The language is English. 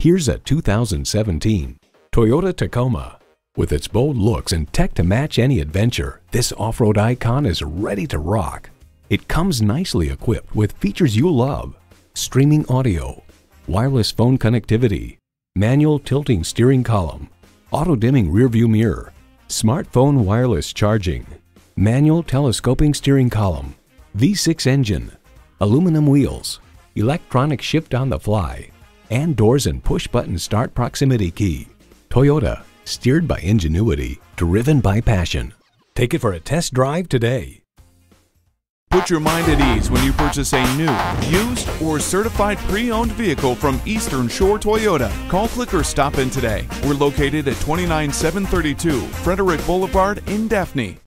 Here's a 2017 Toyota Tacoma. With its bold looks and tech to match any adventure, this off-road icon is ready to rock. It comes nicely equipped with features you love. Streaming audio, wireless phone connectivity, manual tilting steering column, auto-dimming rearview mirror, smartphone wireless charging, manual telescoping steering column, V6 engine, aluminum wheels, electronic shift on the fly, and doors and push-button start proximity key. Toyota, steered by ingenuity, driven by passion. Take it for a test drive today. Put your mind at ease when you purchase a new, used, or certified pre-owned vehicle from Eastern Shore Toyota. Call, click, or stop in today. We're located at 29732 Frederick Boulevard in Daphne.